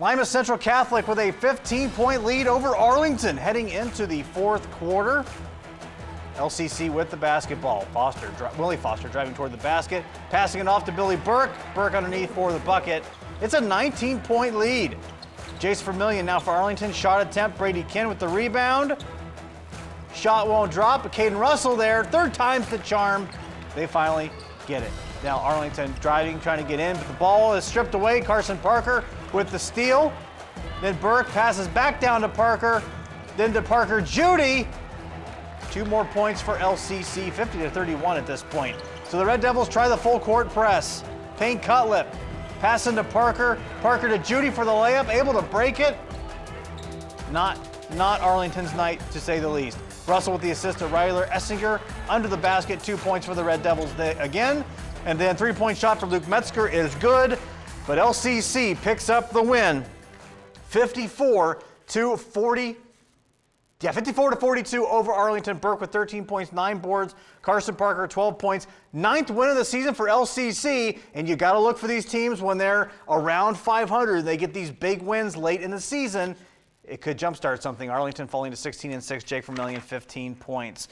Lima Central Catholic with a 15 point lead over Arlington heading into the fourth quarter. LCC with the basketball. Foster, Willie Foster driving toward the basket, passing it off to Billy Burke. Burke underneath for the bucket. It's a 19 point lead. Jace Vermillion now for Arlington. Shot attempt. Brady Ken with the rebound. Shot won't drop, but Caden Russell there. Third time's the charm. They finally get it. Now Arlington driving, trying to get in, but the ball is stripped away. Carson Parker with the steal. Then Burke passes back down to Parker. Then to Parker Judy. Two more points for LCC, 50 to 31 at this point. So the Red Devils try the full court press. Payne Cutlip passing to Parker. Parker to Judy for the layup, able to break it. Not, not Arlington's night, to say the least. Russell with the assist to Ryler Essinger under the basket, two points for the Red Devils again. And then three-point shot for Luke Metzger is good, but LCC picks up the win, 54 to 40. Yeah, 54 to 42 over Arlington. Burke with 13 points, nine boards. Carson Parker 12 points. Ninth win of the season for LCC, and you got to look for these teams when they're around 500. They get these big wins late in the season. It could jumpstart something. Arlington falling to 16 and 6. Jake Vermillion 15 points.